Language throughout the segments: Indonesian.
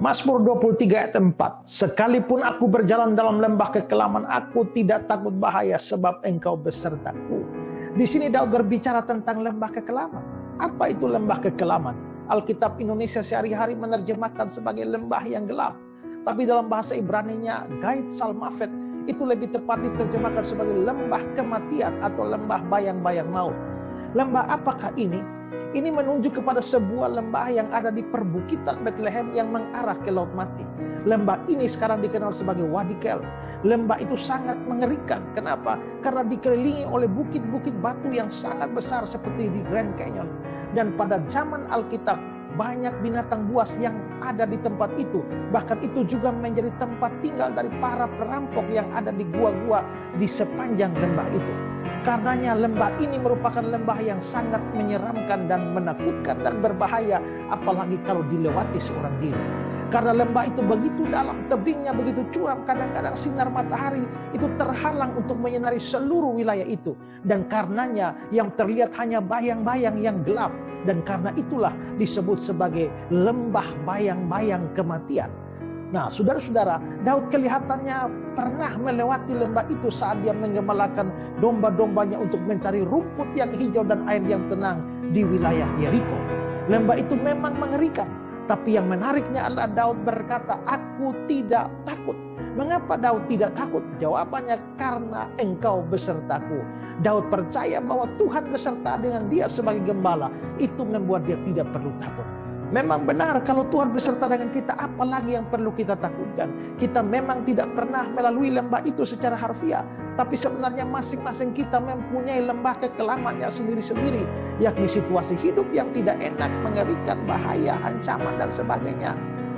Mazmur 23 ayat 4. Sekalipun aku berjalan dalam lembah kekelaman, aku tidak takut bahaya sebab engkau besertaku. Di sini Daud berbicara tentang lembah kekelaman. Apa itu lembah kekelaman? Alkitab Indonesia sehari-hari menerjemahkan sebagai lembah yang gelap. Tapi dalam bahasa Ibrani-nya, Gait Salmafet, itu lebih tepat diterjemahkan sebagai lembah kematian atau lembah bayang-bayang maut. Lembah apakah ini? Ini menunjuk kepada sebuah lembah yang ada di perbukitan Bethlehem yang mengarah ke Laut Mati. Lembah ini sekarang dikenal sebagai Wadikel. Lembah itu sangat mengerikan. Kenapa? Karena dikelilingi oleh bukit-bukit batu yang sangat besar seperti di Grand Canyon. Dan pada zaman Alkitab, banyak binatang buas yang ada di tempat itu. Bahkan itu juga menjadi tempat tinggal dari para perampok yang ada di gua-gua di sepanjang lembah itu. Karenanya lembah ini merupakan lembah yang sangat menyeramkan dan menakutkan dan berbahaya apalagi kalau dilewati seorang diri. Karena lembah itu begitu dalam, tebingnya begitu curam, kadang-kadang sinar matahari itu terhalang untuk menyinari seluruh wilayah itu. Dan karenanya yang terlihat hanya bayang-bayang yang gelap. Dan karena itulah disebut sebagai lembah bayang-bayang kematian. Nah, saudara-saudara, Daud kelihatannya pernah melewati lembah itu saat dia mengembalakan domba-dombanya untuk mencari rumput yang hijau dan air yang tenang di wilayah Yeriko. Lembah itu memang mengerikan, tapi yang menariknya adalah Daud berkata, "Aku tidak takut." Mengapa Daud tidak takut? Jawabannya karena engkau besertaku. Daud percaya bahwa Tuhan beserta dengan dia sebagai gembala. Itu membuat dia tidak perlu takut. Memang benar kalau Tuhan beserta dengan kita, apalagi yang perlu kita takutkan. Kita memang tidak pernah melalui lembah itu secara harfiah. Tapi sebenarnya masing-masing kita mempunyai lembah kekelamannya sendiri-sendiri. Yakni situasi hidup yang tidak enak, mengerikan, bahaya, ancaman, dan sebagainya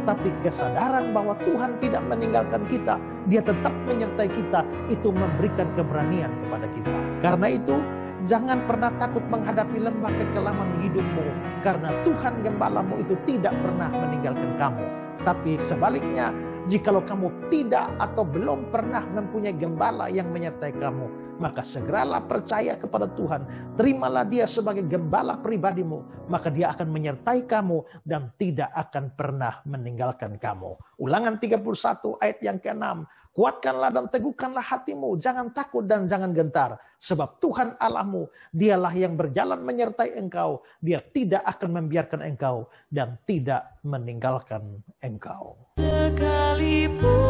tapi kesadaran bahwa Tuhan tidak meninggalkan kita, Dia tetap menyertai kita, itu memberikan keberanian kepada kita. Karena itu, jangan pernah takut menghadapi lembah kekelaman hidupmu, karena Tuhan gembalamu itu tidak pernah meninggalkan kamu. Tapi sebaliknya, jikalau kamu tidak atau belum pernah mempunyai gembala yang menyertai kamu, maka segeralah percaya kepada Tuhan. Terimalah dia sebagai gembala pribadimu, maka dia akan menyertai kamu dan tidak akan pernah meninggalkan kamu. Ulangan 31 ayat yang ke-6. Kuatkanlah dan teguhkanlah hatimu, jangan takut dan jangan gentar. Sebab Tuhan Allahmu, dialah yang berjalan menyertai engkau. Dia tidak akan membiarkan engkau dan tidak meninggalkan engkau. Sekalipun